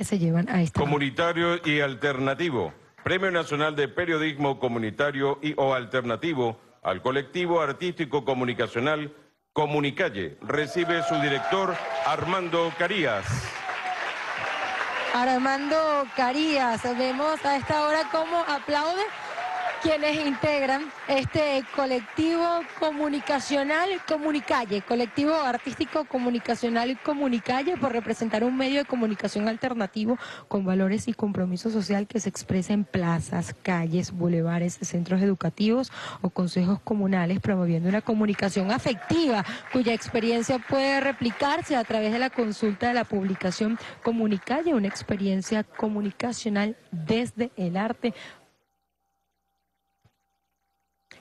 que se llevan a esta. Comunitario y alternativo. Premio Nacional de Periodismo Comunitario y o Alternativo al colectivo artístico comunicacional Comunicalle. Recibe su director Armando Carías. Armando Carías, vemos a esta hora cómo aplaude quienes integran este colectivo comunicacional Comunicalle, colectivo artístico comunicacional Comunicalle por representar un medio de comunicación alternativo con valores y compromiso social que se expresa en plazas, calles, bulevares, centros educativos o consejos comunales promoviendo una comunicación afectiva cuya experiencia puede replicarse a través de la consulta de la publicación Comunicalle, una experiencia comunicacional desde el arte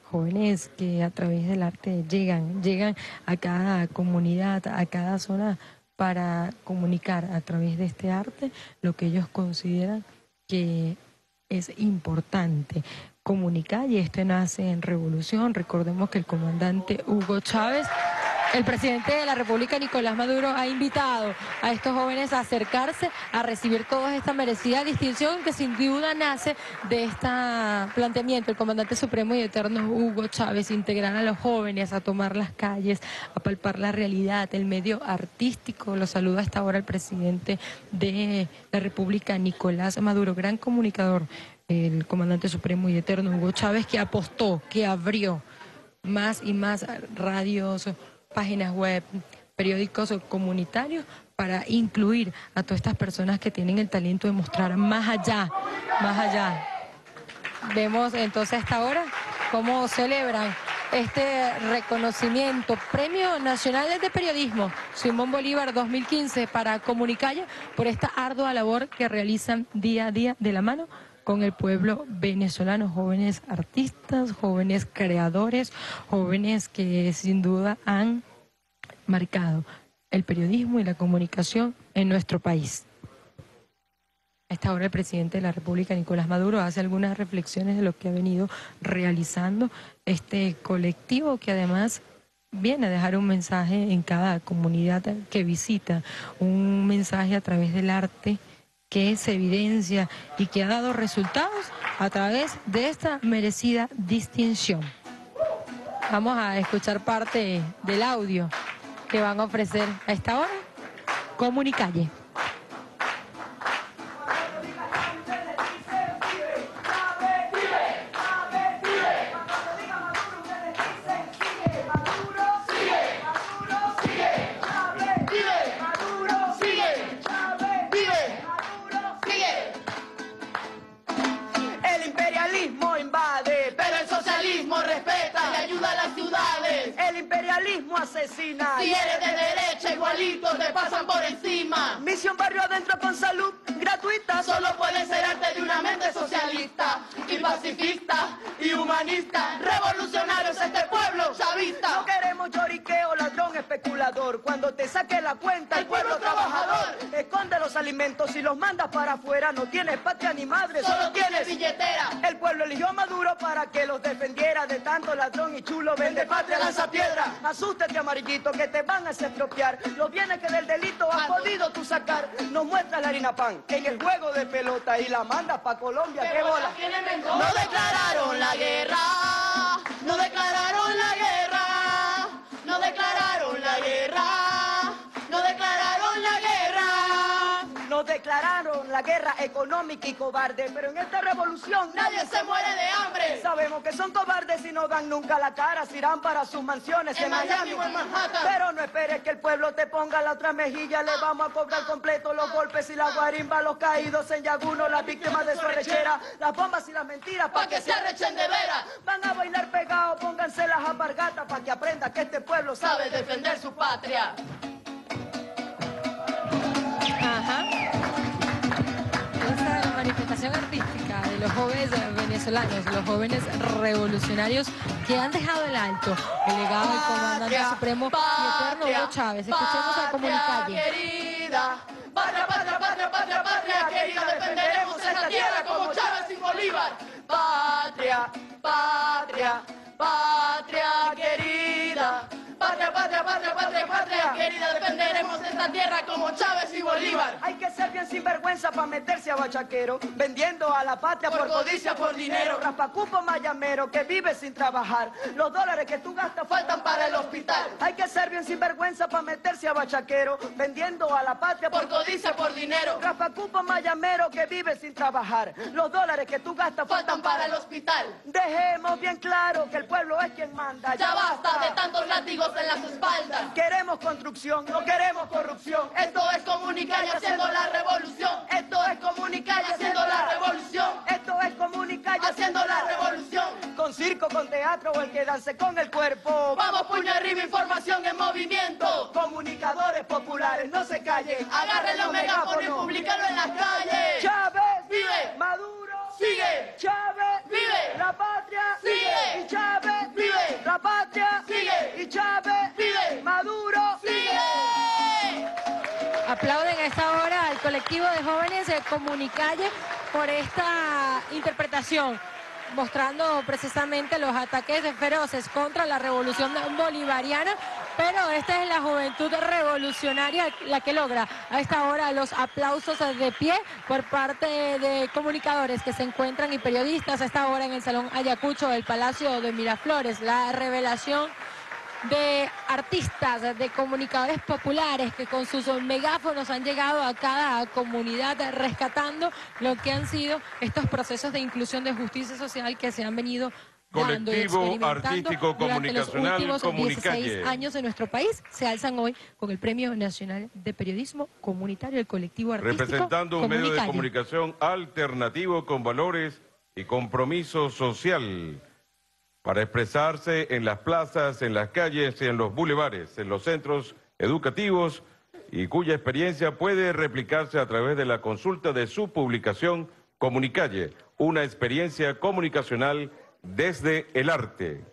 jóvenes que a través del arte llegan, llegan a cada comunidad, a cada zona para comunicar a través de este arte lo que ellos consideran que es importante comunicar y este nace en revolución. Recordemos que el comandante Hugo Chávez el presidente de la República, Nicolás Maduro, ha invitado a estos jóvenes a acercarse a recibir toda esta merecida distinción que sin duda nace de este planteamiento. El comandante supremo y eterno Hugo Chávez, integrar a los jóvenes a tomar las calles, a palpar la realidad, el medio artístico. Lo saluda hasta ahora el presidente de la República, Nicolás Maduro, gran comunicador, el comandante supremo y eterno Hugo Chávez, que apostó, que abrió más y más radios páginas web, periódicos comunitarios para incluir a todas estas personas que tienen el talento de mostrar más allá, más allá. Vemos entonces hasta ahora cómo celebran este reconocimiento, Premio Nacional de Periodismo, Simón Bolívar 2015 para Comunicalle, por esta ardua labor que realizan día a día de la mano con el pueblo venezolano, jóvenes artistas, jóvenes creadores, jóvenes que sin duda han marcado el periodismo y la comunicación en nuestro país. A esta hora el presidente de la República, Nicolás Maduro, hace algunas reflexiones de lo que ha venido realizando este colectivo que además viene a dejar un mensaje en cada comunidad que visita, un mensaje a través del arte que se evidencia y que ha dado resultados a través de esta merecida distinción. Vamos a escuchar parte del audio que van a ofrecer a esta hora. Comunicalle. Asesina. Si eres de derecha, igualito te pasan por encima. Misión Barrio Adentro con salud gratuita. Solo puede ser arte de una mente socialista y pacifista y humanista. Revolucionarios este pueblo chavista. No queremos lloriqueo, ladrón, especulador. Cuando te saque la cuenta, el pueblo trabajador. Esconde los alimentos y los mandas para afuera. No tienes patria ni madre, solo tienes billetera. El pueblo eligió a Maduro para que los defendiera de tanto ladrón y chulo. Vende patria, lanza piedra. Asústete, amarillito, que te van a expropiar. Los bienes que del delito has podido tú sacar. Nos muestra la harina pan en el juego de pelota y la manda pa' Colombia. ¡Qué bola! No declararon la guerra, no declararon la guerra, no declararon la guerra, no declararon la guerra. No declararon la guerra económica y cobarde, pero en esta revolución nadie se muere de hambre. Sabemos que son cobardes y no dan nunca la cara, se irán para sus mansiones en, Miami, o en Manhattan. Pero no esperes que el pueblo te ponga la otra mejilla, le vamos a cobrar completo los golpes y la guarimba, los caídos en Yaguno, las víctimas de su arrechera, las bombas y las mentiras, para que se arrechen de veras. Van a bailar pegados, pónganse las apargatas, para que aprenda que este pueblo sabe defender su patria. Los jóvenes venezolanos, los jóvenes revolucionarios que han dejado el alto el legado del comandante supremo y eterno Hugo Chávez. Escuchemos a Comunicalle. querida, patria, patria, patria, patria, patria querida, defenderemos esta tierra como Chávez y Bolívar. Patria, patria, patria querida, defenderemos esta tierra como Chávez y Bolívar. Hay que ser bien sinvergüenza para meterse a bachaquero, vendiendo a la patria por, codicia, por dinero. Raspacupo mayamero que vive sin trabajar. Los dólares que tú gastas faltan para el hospital. Hay que ser bien sinvergüenza para meterse a bachaquero, vendiendo a la patria por, codicia, por dinero. Raspacupo mayamero que vive sin trabajar. Los dólares que tú gastas faltan para el hospital. Dejemos bien claro que el pueblo es quien manda. Ya basta de tantos látigos en las espaldas. Queremos construcción, no queremos corrupción. Esto es comunicar y haciendo la revolución. Esto es comunicar y haciendo la revolución. Esto es comunicar y haciendo la revolución. Con circo, con teatro o el que dance con el cuerpo. Vamos puño arriba, información en movimiento. Comunicadores populares, no se callen. Agarren los megáfonos y publicarlo en las calles. Chávez, vive. Maduro, sigue. Chávez, vive. La patria, colectivo de jóvenes de Comunicalle por esta interpretación mostrando precisamente los ataques feroces contra la revolución bolivariana, pero esta es la juventud revolucionaria la que logra a esta hora los aplausos de pie por parte de comunicadores que se encuentran y periodistas a esta hora en el Salón Ayacucho del Palacio de Miraflores. La revelación de artistas, de comunicadores populares que con sus megáfonos han llegado a cada comunidad rescatando lo que han sido estos procesos de inclusión de justicia social que se han venido dando Colectivo artístico durante los comunicacional últimos 16 Comunicalle. años de nuestro país. Se alzan hoy con el Premio Nacional de Periodismo Comunitario, el colectivo artístico Representando un medio de comunicación alternativo con valores y compromiso social para expresarse en las plazas, en las calles, en los bulevares, en los centros educativos y cuya experiencia puede replicarse a través de la consulta de su publicación Comunicalle, una experiencia comunicacional desde el arte.